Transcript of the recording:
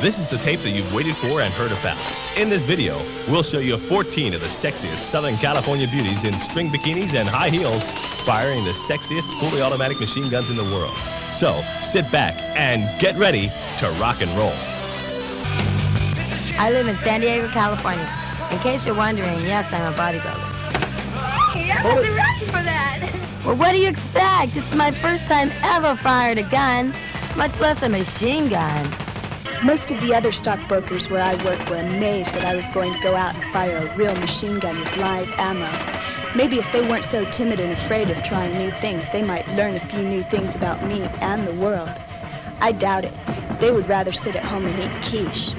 This is the tape that you've waited for and heard about. In this video, we'll show you 14 of the sexiest Southern California beauties in string bikinis and high heels firing the sexiest fully automatic machine guns in the world. So sit back and get ready to rock and roll. I live in San Diego, California. In case you're wondering, yes, I'm a bodybuilder. Hey, Well, what do you expect? It's my first time ever fired a gun, much less a machine gun. Most of the other stockbrokers where I work were amazed that I was going to go out and fire a real machine gun with live ammo. Maybe if they weren't so timid and afraid of trying new things, they might learn a few new things about me and the world. I doubt it. They would rather sit at home and eat quiche.